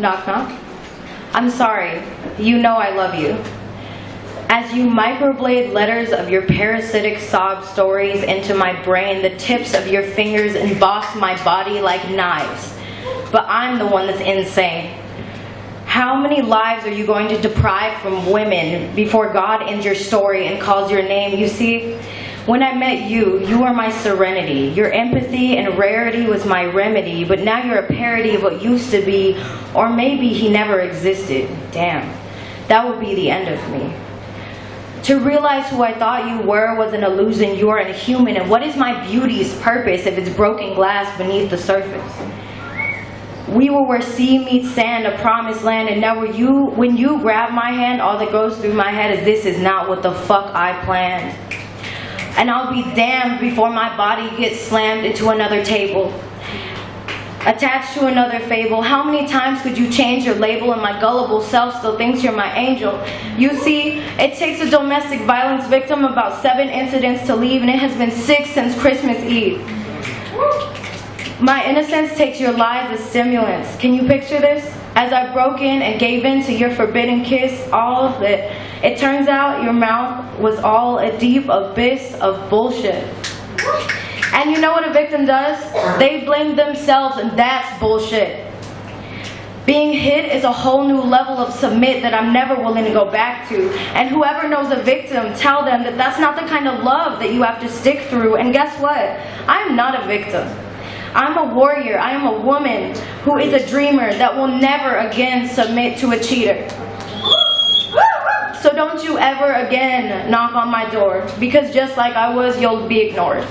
Knock knock. I'm sorry. You know I love you. As you microblade letters of your parasitic sob stories into my brain, the tips of your fingers emboss my body like knives. But I'm the one that's insane. How many lives are you going to deprive from women before God ends your story and calls your name? You see, when I met you, you were my serenity. Your empathy and rarity was my remedy, but now you're a parody of what used to be, or maybe he never existed. Damn, that would be the end of me. To realize who I thought you were was an illusion. You are a human, and what is my beauty's purpose if it's broken glass beneath the surface? We were where sea meets sand, a promised land, and now you, when you grab my hand, all that goes through my head is this is not what the fuck I planned. And I'll be damned before my body gets slammed into another table attached to another fable. How many times could you change your label and my gullible self still thinks you're my angel? You see, it takes a domestic violence victim about seven incidents to leave and it has been six since Christmas Eve. My innocence takes your lies as stimulants. Can you picture this? As I broke in and gave in to your forbidden kiss, all of it, it turns out your mouth was all a deep abyss of bullshit. And you know what a victim does? They blame themselves, and that's bullshit. Being hit is a whole new level of submit that I'm never willing to go back to. And whoever knows a victim, tell them that that's not the kind of love that you have to stick through. And guess what? I am not a victim. I'm a warrior. I am a woman who is a dreamer that will never again submit to a cheater. So don't you ever again knock on my door because just like I was, you'll be ignored.